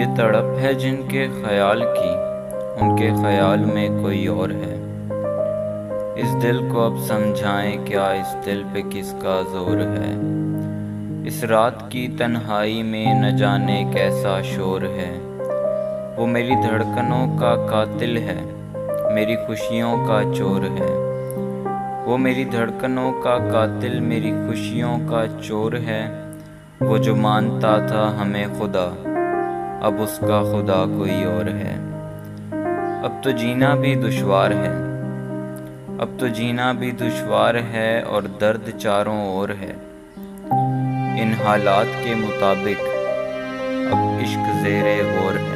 ये तड़प है जिनके ख्याल की, उनके ख्याल में कोई और है। इस दिल को अब समझाएँ, क्या इस दिल पे किसका ज़ोर है? इस रात की तन्हाई में न जाने कैसा शोर है। वो मेरी धड़कनों का कातिल है, मेरी खुशियों का चोर है। वो मेरी धड़कनों का कातिल, मेरी खुशियों का चोर है। वो जो मानता था हमें खुदा। अब उसका खुदा कोई और है। अब तो जीना भी दुश्वार है। अब तो जीना भी दुश्वार है और दर्द चारों ओर है। इन हालात के मुताबिक अब इश्क जेरे और है